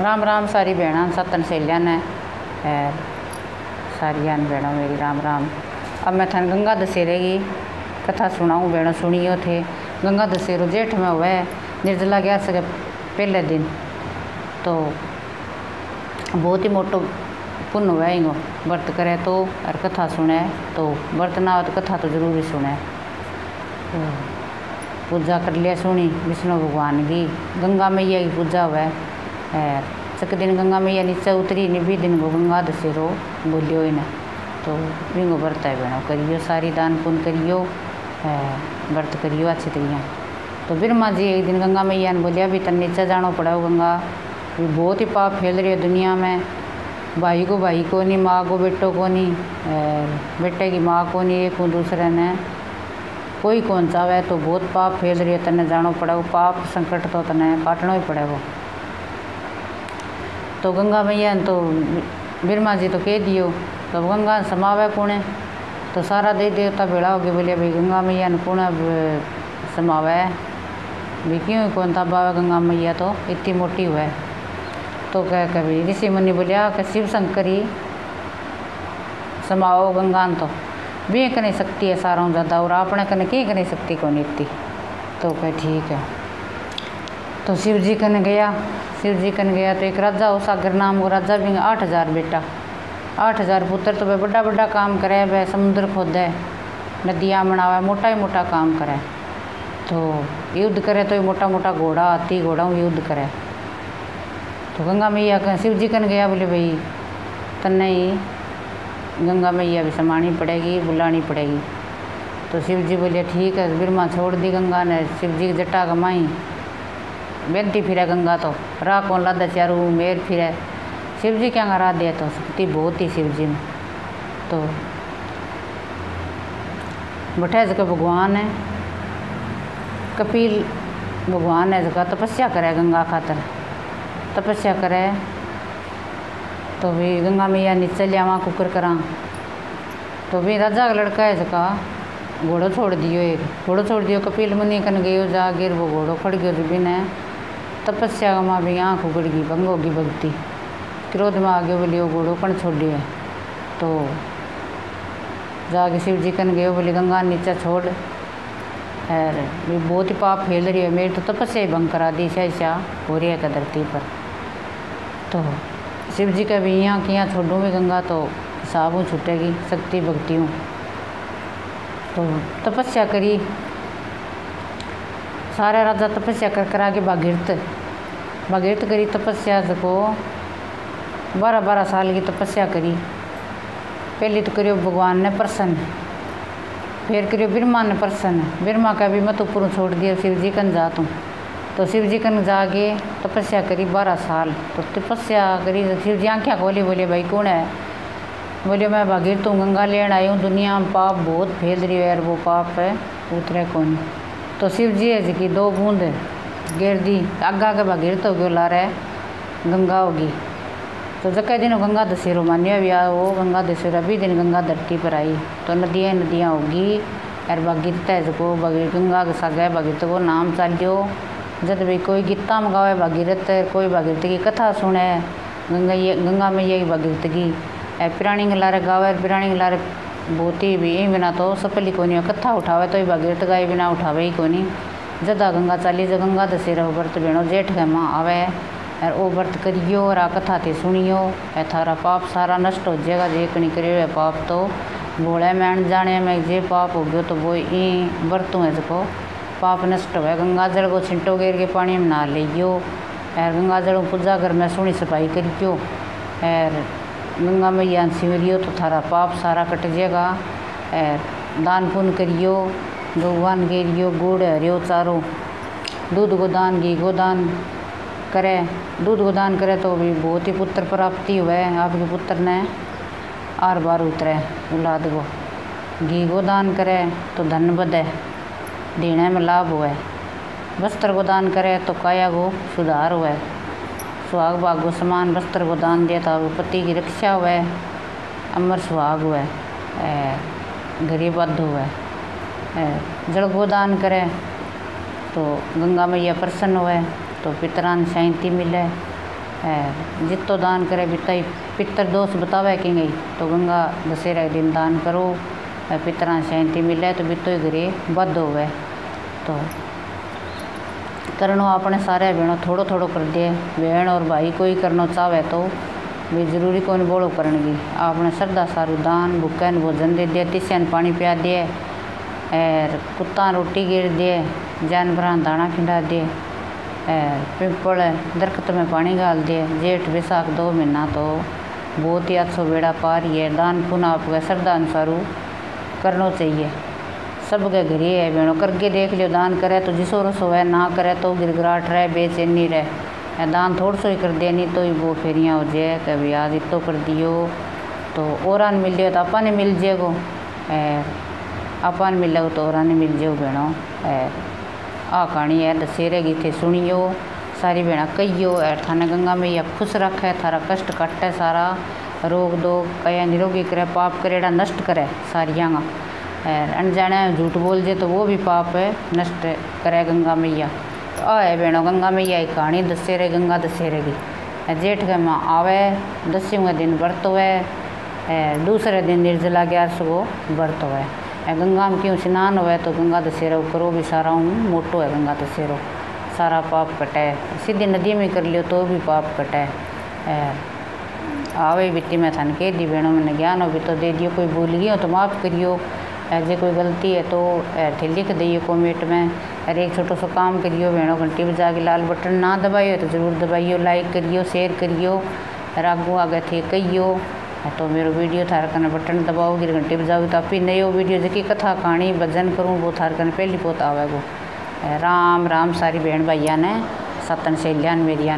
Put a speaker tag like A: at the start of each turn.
A: राम राम, सारी बहना सतन सहेलिया ने। सारिया बहनों मेरी, राम राम। अब मैं थन गंगा दशहरे की कथा सुनाऊँ, बहनों सुनियो थे। गंगा दशहरो जेठ में हुआ है निर्जला गया सके पहले दिन। तो बहुत ही मोटो पुण्य हुआ इंगो व्रत करे तो और कथा सुने। तो व्रत ना हो तो कथा तो ज़रूरी सुने। तो पूजा कर लिया सुनी विष्णु भगवान की गंगा मैया की पूजा हुआ है सक दिन गंगा मैया नीचे उतरी निभी दिन को गंगा दशेरो बोलियो इन्हें तो बिंगो व्रत है बहनों करियो सारी दान पुन करियो व्रत करियो अच्छी तरीके तो ब्रह्मा जी एक दिन गंगा मैया ने बोलिया भी तन नीचे जानो पड़ा गंगा भी बहुत ही पाप फैल रही है दुनिया में भाई को भाई को नहीं माँ को बेटो को नहीं बेटे की माँ को नहीं एक दूसरे ने कोई कौन चाहे तो बहुत पाप फैल रही है तने जानो पड़े वो पाप संकट तो तने काटना ही पड़े वो तो गंगा मैया ने तो बिरमा जी तो कह दियो तो गंगा समावे कौन तो सारा देवी देवता भेड़ा हो गया बोले भाई गंगा मैया ने कौन समावे? भी क्यों कौन था बाबा गंगा मैया तो? इतनी मोटी हुआ है तो कह कभी ऋषि मुनि बोलिया, कि शिव शंकरी समाओ गंगान तो? भी कने शक्ति है सारों ज़्यादा, और आपने कने की कने शक्ति कौन इतनी तो कह, ठीक है। तो शिव जी कन गया। शिव जी कन गया तो एक राजा हो सागर नाम को राजा भी आठ हज़ार बेटा। आठ हज़ार पुत्र तो वह बड़ा बड़ा काम करे वह समुद्र खोदे, नदियाँ बनावे, मोटा ही मोटा काम करे। तो युद्ध करे तो मोटा मोटा घोड़ा, हाथी घोड़ा युद्ध करे। तो गंगा मैया शिव जी कन गया, बोले भाई तन्ने ही गंगा मैया भी समानी पड़ेगी, बुलानी पड़ेगी। तो शिव जी बोले, ठीक है बिरमा छोड़ दी गंगा ने शिव जी जटा कमाई। बेनती फिरे गंगा तो राह कौन लादा चारू, मेर फिरे। शिव जी क्या राह दिया तो शक्ति बहुत ही शिव जी में। तो बैठे जगह भगवान है, कपिल भगवान है जगह तपस्या करे गंगा खातर। तपस्या करे तो भी गंगा मैया नीचे लिया वहाँ कुकर करा। तो भी राजा का लड़का है जका घोड़ो छोड़ दियो एक। घोड़ो छोड़ दियो, कपिल मुनि कन गयो जा गिर वो घोड़ो खड़ गयो भी ने। तपस्या माँ भी आँख उगड़ गई भंग होगी भक्ति क्रोध में आगे बोली वो घोड़ो कण छोड़ दियो तो जाके शिव जी कन गयो बोली गंगा नीचा छोड़ है भी बहुत ही पाप फैल रही है मेरी तो तपस्या ही भंग करा दी शाह हो रही है धरती पर तो शिव जी का भी यहाँ कि यहाँ छोड़ूँ भी गंगा तो साबू छूटेगी शक्ति भक्ति हूँ तो तपस्या करी सारे राजा तपस्या कर कर आगे भागीरथ भागीरथ करी तपस्या को बारह बारह साल की तपस्या करी। पहली तो करियो भगवान ने प्रसन्न, फिर करियो बिरमा ने प्रसन्न। बिरमा का भी मत ऊपर छोड़ दिया, शिव जी कन जा तू। तो शिव जी कन जाके तपस्या करी बारह साल। तो तपस्या करी तो शिव जी आँखें खोली, बोले, भाई, कौन है? बोले, मैं भागीर तू गंगा लेन आई हूँ, दुनिया में पाप बहुत फैल रही है वो पाप है, उतरे कौन? तो शिव जी है जी की दो बूंद दी आगा के भागीर तो गयो ला रहे गंगा होगी। तो जक दिन गंगा दशहरो मान्य भी वो गंगा दशहरा भी दिन गंगा धरती पर आई। तो नदियाँ नदियाँ होगी और भगीरथ है जो भगीर गंगा के सागे भगीरथ को नाम चलियो जब भी कोई गीता में गावे भागीरथ कोई भागीरथ की कथा सुने, गंगा ये, गंगा मैया की। भागीरथ की प्राणी लारे गावे प्राणी लारे बोती भी बिना तो सफली को नहीं कथा उठावे तो ही भागीरथ गाय बिना उठावे ही कोनी। जदा गंगा चाली ज गंगा दशहरा व्रत भेणो, जेठ के माँ आवे और वो व्रत करियो और आ कथा थी सुनियो ए थारा पाप सारा नष्ट हो जाएगा, जे कणी करियो है पाप तो भोले में अनजाने में जे पाप हो गयो तो वो ई व्रतों है इसको पाप नष्ट हुआ गंगा जल को छिंटो गेर के पानी में नहा लियो। और गंगा जल पूजा घर में सोनी सफ़ाई करियो। और गंगा मैया सिमरियो तो थारा पाप सारा कट जाएगा। और दान पुण्य करियो। भगवान गेरियो गुड़ हरियो चारो। दूध गोदान घी को दान करे, दूध गोदान करे तो भी बहुत ही पुत्र प्राप्ति हुए आपके पुत्र ने आर बार उतरे औलाद को। घी गोदान करे तो धन बधे, देने में लाभ हुआ वस्त्र को दान करे तो काया को सुधार हुआ सुहाग भाग को समान वस्त्र को दान दिया था वो पति की रक्षा हुआ अमर सुहाग हुआ गरीब हुआ जल को दान करे तो गंगा मैया प्रसन्न हुए तो पितरान शांति मिले जितो दान करे ही पितर दोष बतावे कि गई तो गंगा दशहरा के दिन दान करो पितरान शांति मिले तो बितो ही घरे बद होवे। तो करनो अपने सारे भेणो थोड़ो थोड़ो कर दिए बहन और भाई कोई करना चाहे तो भी ज़रूरी कौन बोलो करेंगी आपने श्रद्धा सारू दान भूखन भोजन दे दिए तिस्यान पानी पिया दिए और कुत्ता रोटी गिर दिए जानवर दाना खिंडा दिए और पिंपल दरख्त में पानी गाल दिए जेठ बैसाख दो महीना तो बहुत ही अच्छा बेड़ा पार है दान पुनः आपका श्रद्धा अनुसार करना चाहिए। सब के घर ही है बहनों, करके देख लियो, दान करे तो जिसो रसो है, ना करे तो गिरगराट रहे, बेचैनी रहे। दान थोड़ा सो ही कर दिया नहीं तो ही वो फेरियाँ हो जाए कभी आज इतो कर दियो। तो और मिल जाए तो अपा ने मिल जाएगो। आपा ने मिलेगो तो और मिल जाओ बहनों आ कहानी है दशहरे थे सुनियो। सारी भेड़ा कहियो और थाने गंगा मैया खुश रखे, थारा कष्ट कटे सारा। रोग दो कया निरोगी करे, पाप करेड़ा नष्ट करे, सारिया अनजाने झूठ बोल जे तो वो भी पाप है नष्ट करे गंगा मैया तो है भेड़ो गंगा मैया की कहानी दशहरे गंगा दशहरे की जेठ के माँ आवे दसवें दिन व्रत हुए दूसरे दिन निर्जला ग्यारस को व्रत हुए गंगा में क्यों स्नान हुआ तो गंगा दशहरा करो, भी सारा हूँ, मोटो है गंगा दशहरो सारा। पाप कटे। सीधी नदी में कर लियो तो भी पाप कटे। आवे बिट्टी मैं थान कह दी बहनों मैंने ज्ञान हो भी तो दे दियो। कोई भूल गई हो तो माफ़ करियो। जे कोई गलती है तो ऐसे लिख दिए कॉमेंट में। अरे, एक छोटो सा काम करियो बहनों घंटी बजा के लाल बटन ना दबाइयो तो ज़रूर दबाइयो, लाइक करियो, शेयर करियो। रागू आगे थे कहियो। तो मेरे वीडियो थार कने बटन दबाओ, गिर घंटी बजाओ तो आप नयो वीडियो जी कथा कहानी भजन करूँ, वो थार कने पहली पोत आवेगो। राम राम, सारी बहन भाइया ने सतन सहेलियान मेरिया